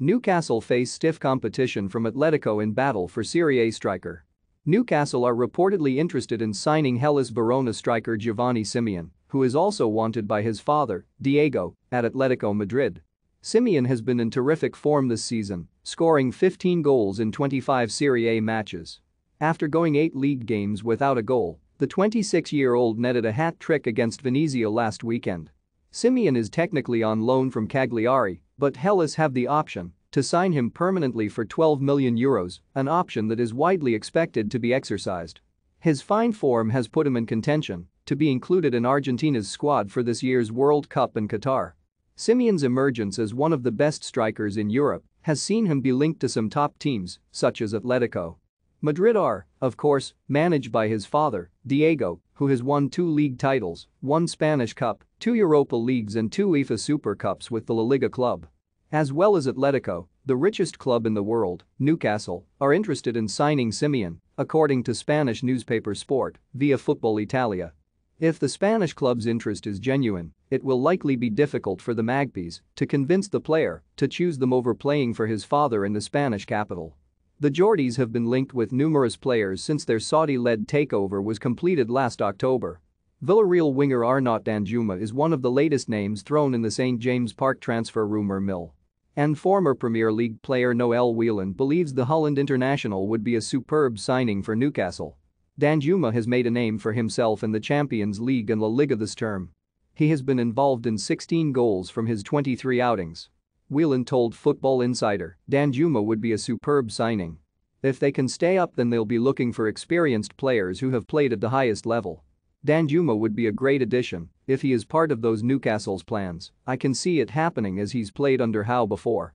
Newcastle face stiff competition from Atletico in battle for Serie A striker. Newcastle are reportedly interested in signing Hellas Verona striker Giovanni Simeone, who is also wanted by his father, Diego, at Atletico Madrid. Simeone has been in terrific form this season, scoring 15 goals in 25 Serie A matches. After going eight league games without a goal, the 26-year-old netted a hat-trick against Venezia last weekend. Simeone is technically on loan from Cagliari, but Hellas have the option to sign him permanently for 12 million euros, an option that is widely expected to be exercised. His fine form has put him in contention to be included in Argentina's squad for this year's World Cup in Qatar. Simeone's emergence as one of the best strikers in Europe has seen him be linked to some top teams, such as Atletico. Madrid are, of course, managed by his father, Diego, who has won two league titles, one Spanish Cup, two Europa Leagues and two UEFA Super Cups with the La Liga club. As well as Atletico, the richest club in the world, Newcastle, are interested in signing Simeone, according to Spanish newspaper Sport, via Football Italia. If the Spanish club's interest is genuine, it will likely be difficult for the Magpies to convince the player to choose them over playing for his father in the Spanish capital. The Geordies have been linked with numerous players since their Saudi-led takeover was completed last October. Villarreal winger Arnaut Danjuma is one of the latest names thrown in the St. James Park transfer rumour mill. And former Premier League player Noel Whelan believes the Holland international would be a superb signing for Newcastle. Danjuma has made a name for himself in the Champions League and La Liga this term. He has been involved in 16 goals from his 23 outings. Whelan told Football Insider Danjuma would be a superb signing. If they can stay up then they'll be looking for experienced players who have played at the highest level. Danjuma would be a great addition if he is part of those Newcastle's plans, I can see it happening as he's played under Howe before.